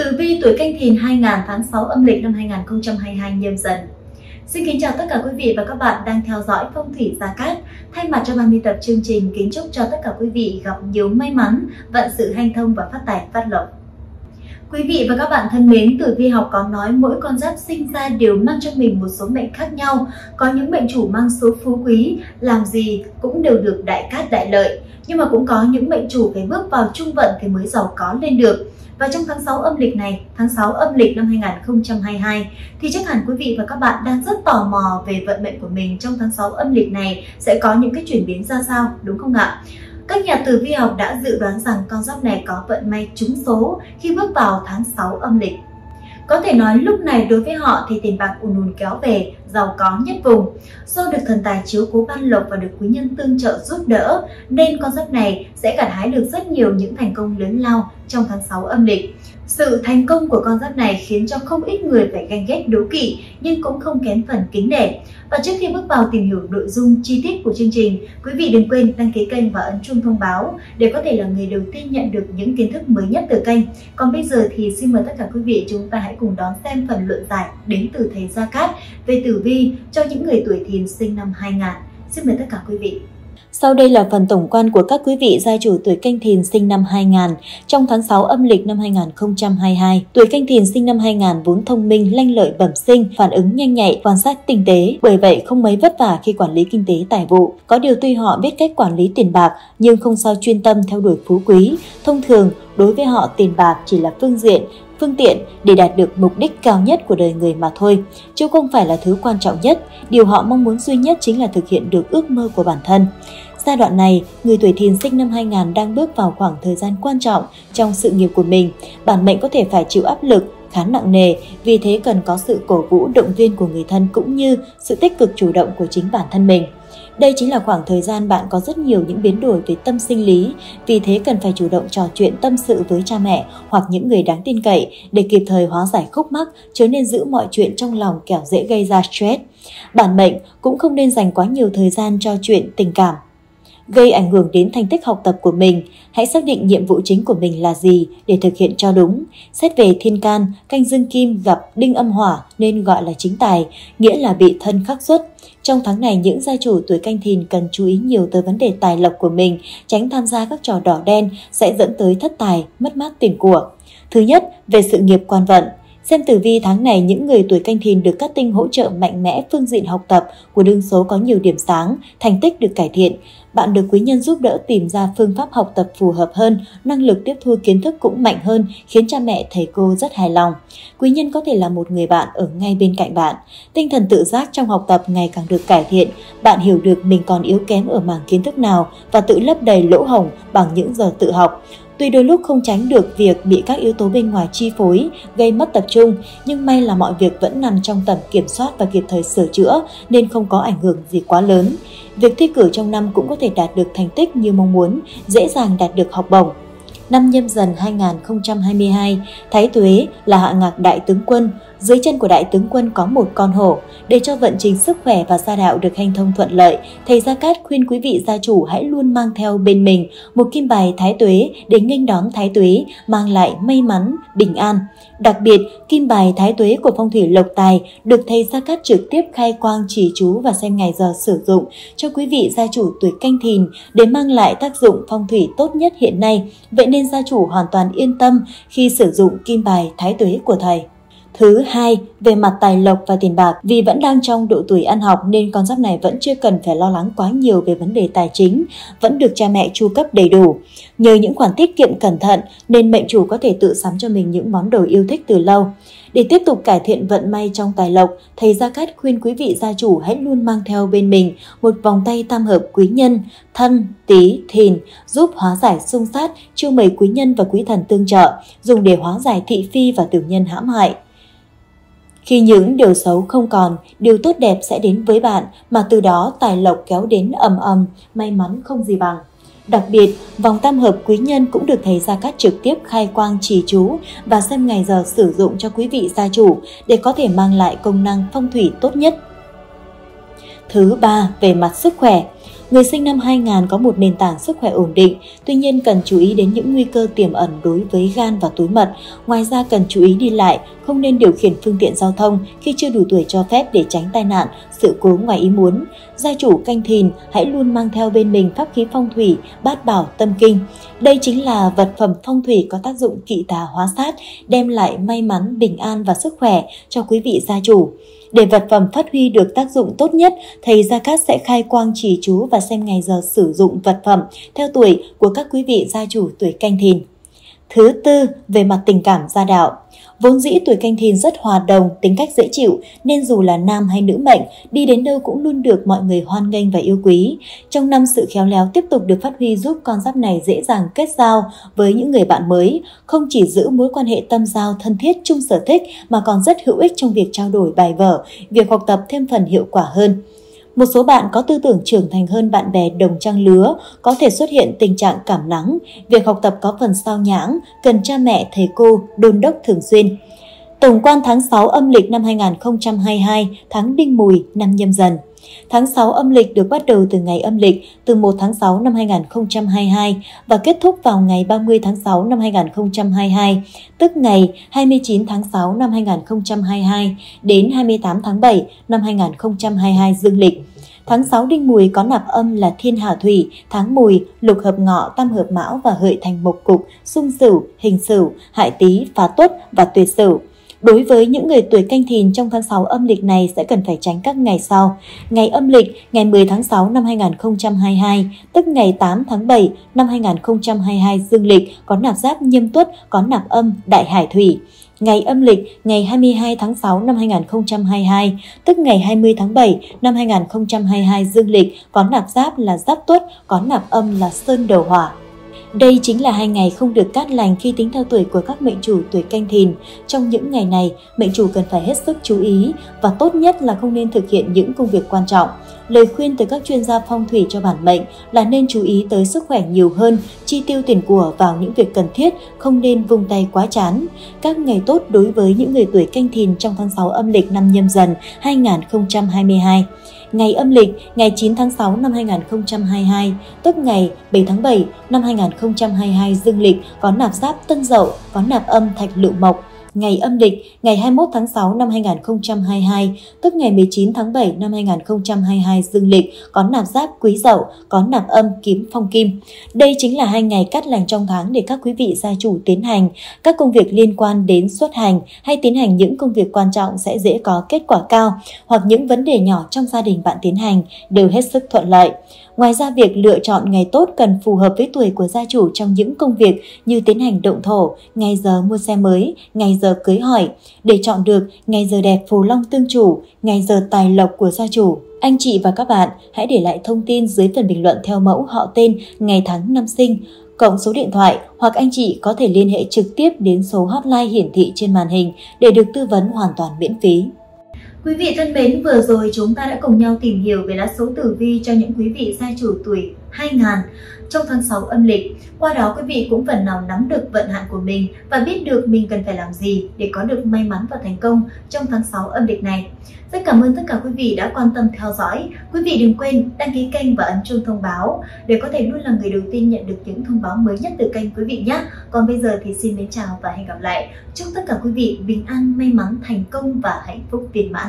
Tử vi tuổi canh thìn 2000 tháng 6 âm lịch năm 2022 nhâm dần. Xin kính chào tất cả quý vị và các bạn đang theo dõi Phong thủy Gia Cát. Thay mặt cho ban biên tập chương trình kính chúc cho tất cả quý vị gặp nhiều may mắn, vận sự hanh thông và phát tài phát lộc. Quý vị và các bạn thân mến, tử vi học có nói mỗi con giáp sinh ra đều mang cho mình một số mệnh khác nhau. Có những mệnh chủ mang số phú quý, làm gì cũng đều được đại cát đại lợi. Nhưng mà cũng có những mệnh chủ phải bước vào trung vận thì mới giàu có lên được. Và trong tháng 6 âm lịch này, tháng 6 âm lịch năm 2022 thì chắc hẳn quý vị và các bạn đang rất tò mò về vận mệnh của mình trong tháng 6 âm lịch này sẽ có những cái chuyển biến ra sao đúng không ạ? Các nhà tử vi học đã dự đoán rằng con giáp này có vận may trúng số khi bước vào tháng 6 âm lịch. Có thể nói lúc này đối với họ thì tiền bạc ùn ùn kéo về, giàu có nhất vùng. Do được thần tài chiếu cố ban lộc và được quý nhân tương trợ giúp đỡ, nên con giáp này sẽ gặt hái được rất nhiều những thành công lớn lao trong tháng 6 âm lịch. Sự thành công của con giáp này khiến cho không ít người phải ganh ghét đố kỵ nhưng cũng không kém phần kính nể. Và trước khi bước vào tìm hiểu nội dung chi tiết của chương trình, quý vị đừng quên đăng ký kênh và ấn chuông thông báo để có thể là người đầu tiên nhận được những kiến thức mới nhất từ kênh. Còn bây giờ thì xin mời tất cả quý vị chúng ta hãy cùng đón xem phần luận giải đến từ thầy Gia Cát về tử vi cho những người tuổi thìn sinh năm 2000. Xin mời tất cả quý vị. Sau đây là phần tổng quan của các quý vị gia chủ tuổi canh thìn sinh năm 2000 trong tháng 6 âm lịch năm 2022. Tuổi canh thìn sinh năm 2000 vốn thông minh, lanh lợi bẩm sinh, phản ứng nhanh nhạy, quan sát tinh tế, bởi vậy không mấy vất vả khi quản lý kinh tế tài vụ. Có điều tuy họ biết cách quản lý tiền bạc nhưng không sao chuyên tâm theo đuổi phú quý. Thông thường, đối với họ tiền bạc chỉ là phương diện phương tiện để đạt được mục đích cao nhất của đời người mà thôi, chứ không phải là thứ quan trọng nhất. Điều họ mong muốn duy nhất chính là thực hiện được ước mơ của bản thân. Giai đoạn này, người tuổi thìn sinh năm 2000 đang bước vào khoảng thời gian quan trọng trong sự nghiệp của mình. Bản mệnh có thể phải chịu áp lực, khá nặng nề, vì thế cần có sự cổ vũ động viên của người thân cũng như sự tích cực chủ động của chính bản thân mình. Đây chính là khoảng thời gian bạn có rất nhiều những biến đổi về tâm sinh lý, vì thế cần phải chủ động trò chuyện tâm sự với cha mẹ hoặc những người đáng tin cậy để kịp thời hóa giải khúc mắc, chứ nên giữ mọi chuyện trong lòng kẻo dễ gây ra stress. Bản mệnh cũng không nên dành quá nhiều thời gian cho chuyện tình cảm gây ảnh hưởng đến thành tích học tập của mình. Hãy xác định nhiệm vụ chính của mình là gì để thực hiện cho đúng. Xét về thiên can, canh dương kim gặp đinh âm hỏa nên gọi là chính tài, nghĩa là bị thân khắc xuất. Trong tháng này, những gia chủ tuổi canh thìn cần chú ý nhiều tới vấn đề tài lộc của mình, tránh tham gia các trò đỏ đen sẽ dẫn tới thất tài, mất mát tiền của. Thứ nhất, về sự nghiệp quan vận. Xem tử vi tháng này những người tuổi canh thìn được các tinh hỗ trợ mạnh mẽ phương diện học tập của đương số có nhiều điểm sáng, thành tích được cải thiện. Bạn được quý nhân giúp đỡ tìm ra phương pháp học tập phù hợp hơn, năng lực tiếp thu kiến thức cũng mạnh hơn, khiến cha mẹ thầy cô rất hài lòng. Quý nhân có thể là một người bạn ở ngay bên cạnh bạn. Tinh thần tự giác trong học tập ngày càng được cải thiện. Bạn hiểu được mình còn yếu kém ở mảng kiến thức nào và tự lấp đầy lỗ hổng bằng những giờ tự học. Tuy đôi lúc không tránh được việc bị các yếu tố bên ngoài chi phối, gây mất tập trung, nhưng may là mọi việc vẫn nằm trong tầm kiểm soát và kịp thời sửa chữa nên không có ảnh hưởng gì quá lớn. Việc thi cử trong năm cũng có thể đạt được thành tích như mong muốn, dễ dàng đạt được học bổng. Năm nhâm dần 2022, Thái Tuế là hạ ngạc đại tướng quân, dưới chân của đại tướng quân có một con hổ. Để cho vận trình sức khỏe và gia đạo được hành thông thuận lợi, thầy Gia Cát khuyên quý vị gia chủ hãy luôn mang theo bên mình một kim bài thái tuế để nghênh đón thái tuế, mang lại may mắn, bình an. Đặc biệt, kim bài thái tuế của phong thủy lộc tài được thầy Gia Cát trực tiếp khai quang chỉ chú và xem ngày giờ sử dụng cho quý vị gia chủ tuổi canh thìn để mang lại tác dụng phong thủy tốt nhất hiện nay. Vậy nên gia chủ hoàn toàn yên tâm khi sử dụng kim bài thái tuế của thầy. Thứ hai, về mặt tài lộc và tiền bạc, vì vẫn đang trong độ tuổi ăn học nên con giáp này vẫn chưa cần phải lo lắng quá nhiều về vấn đề tài chính, vẫn được cha mẹ chu cấp đầy đủ. Nhờ những khoản tiết kiệm cẩn thận nên mệnh chủ có thể tự sắm cho mình những món đồ yêu thích từ lâu. Để tiếp tục cải thiện vận may trong tài lộc, thầy Gia Cát khuyên quý vị gia chủ hãy luôn mang theo bên mình một vòng tay tam hợp quý nhân, thân, tí, thìn, giúp hóa giải xung sát, chiêu mời quý nhân và quý thần tương trợ, dùng để hóa giải thị phi và tử nhân hãm hại. Khi những điều xấu không còn, điều tốt đẹp sẽ đến với bạn mà từ đó tài lộc kéo đến ầm ầm, may mắn không gì bằng. Đặc biệt, vòng tam hợp quý nhân cũng được thầy Gia Cát trực tiếp khai quang chỉ chú và xem ngày giờ sử dụng cho quý vị gia chủ để có thể mang lại công năng phong thủy tốt nhất. Thứ ba, về mặt sức khỏe. Người sinh năm 2000 có một nền tảng sức khỏe ổn định, tuy nhiên cần chú ý đến những nguy cơ tiềm ẩn đối với gan và túi mật. Ngoài ra cần chú ý đi lại, không nên điều khiển phương tiện giao thông khi chưa đủ tuổi cho phép để tránh tai nạn, sự cố ngoài ý muốn. Gia chủ canh thìn hãy luôn mang theo bên mình pháp khí phong thủy, bát bảo, tâm kinh. Đây chính là vật phẩm phong thủy có tác dụng kỵ tà hóa sát, đem lại may mắn, bình an và sức khỏe cho quý vị gia chủ. Để vật phẩm phát huy được tác dụng tốt nhất, thầy Gia Cát sẽ khai quang chỉ chú và xem ngày giờ sử dụng vật phẩm theo tuổi của các quý vị gia chủ tuổi canh thìn. Thứ tư, về mặt tình cảm gia đạo. Vốn dĩ tuổi canh thìn rất hòa đồng, tính cách dễ chịu, nên dù là nam hay nữ mệnh, đi đến đâu cũng luôn được mọi người hoan nghênh và yêu quý. Trong năm sự khéo léo tiếp tục được phát huy giúp con giáp này dễ dàng kết giao với những người bạn mới, không chỉ giữ mối quan hệ tâm giao thân thiết chung sở thích mà còn rất hữu ích trong việc trao đổi bài vở, việc học tập thêm phần hiệu quả hơn. Một số bạn có tư tưởng trưởng thành hơn bạn bè đồng trang lứa, có thể xuất hiện tình trạng cảm nắng, việc học tập có phần sao nhãng, cần cha mẹ, thầy cô, đôn đốc thường xuyên. Tổng quan tháng 6 âm lịch năm 2022, tháng Đinh Mùi, năm nhâm dần. Tháng 6 âm lịch được bắt đầu từ ngày âm lịch từ 1 tháng 6 năm 2022 và kết thúc vào ngày 30 tháng 6 năm 2022, tức ngày 29 tháng 6 năm 2022 đến 28 tháng 7 năm 2022 dương lịch. Tháng 6 đinh mùi có nạp âm là thiên hà thủy, tháng mùi, lục hợp ngọ, tam hợp mão và hợi thành mộc cục, xung sửu, hình sửu, hại tý, phá tuất và tuyệt sửu. Đối với những người tuổi canh thìn trong tháng 6 âm lịch này sẽ cần phải tránh các ngày sau. Ngày âm lịch, ngày 10 tháng 6 năm 2022, tức ngày 8 tháng 7 năm 2022 dương lịch có nạp giáp nhâm tuất, có nạp âm đại hải thủy. Ngày âm lịch ngày 22 tháng 6 năm 2022, tức ngày 20 tháng 7 năm 2022 dương lịch có nạp giáp là giáp tuất, có nạp âm là sơn đầu hỏa. Đây chính là hai ngày không được cát lành khi tính theo tuổi của các mệnh chủ tuổi canh thìn. Trong những ngày này, mệnh chủ cần phải hết sức chú ý và tốt nhất là không nên thực hiện những công việc quan trọng. Lời khuyên từ các chuyên gia phong thủy cho bản mệnh là nên chú ý tới sức khỏe nhiều hơn, chi tiêu tiền của vào những việc cần thiết, không nên vung tay quá chán. Các ngày tốt đối với những người tuổi canh thìn trong tháng 6 âm lịch năm nhâm dần 2022 ngày âm lịch ngày 9 tháng 6 năm 2022, tức ngày 7 tháng 7 năm 2022 dương lịch có nạp giáp tân dậu, có nạp âm thạch lựu mộc, ngày âm lịch ngày 21 tháng 6 năm 2022, tức ngày 19 tháng 7 năm 2022 dương lịch có nạp giáp quý dậu, có nạp âm kiếm phong kim. Đây chính là hai ngày cắt lành trong tháng để các quý vị gia chủ tiến hành các công việc liên quan đến xuất hành hay tiến hành những công việc quan trọng sẽ dễ có kết quả cao hoặc những vấn đề nhỏ trong gia đình bạn tiến hành đều hết sức thuận lợi. Ngoài ra việc lựa chọn ngày tốt cần phù hợp với tuổi của gia chủ trong những công việc như tiến hành động thổ, ngày giờ mua xe mới, ngày giờ cưới hỏi. Để chọn được ngày giờ đẹp phù long tương chủ, ngày giờ tài lộc của gia chủ, anh chị và các bạn hãy để lại thông tin dưới phần bình luận theo mẫu họ tên, ngày tháng năm sinh, cộng số điện thoại hoặc anh chị có thể liên hệ trực tiếp đến số hotline hiển thị trên màn hình để được tư vấn hoàn toàn miễn phí. Quý vị thân mến, vừa rồi chúng ta đã cùng nhau tìm hiểu về lá số tử vi cho những quý vị gia chủ tuổi 2000 trong tháng 6 âm lịch. Qua đó quý vị cũng phần nào nắm được vận hạn của mình và biết được mình cần phải làm gì để có được may mắn và thành công trong tháng 6 âm lịch này. Rất cảm ơn tất cả quý vị đã quan tâm theo dõi. Quý vị đừng quên đăng ký kênh và ấn chuông thông báo để có thể luôn là người đầu tiên nhận được những thông báo mới nhất từ kênh quý vị nhé. Còn bây giờ thì xin mến chào và hẹn gặp lại. Chúc tất cả quý vị bình an, may mắn, thành công và hạnh phúc viên mãn.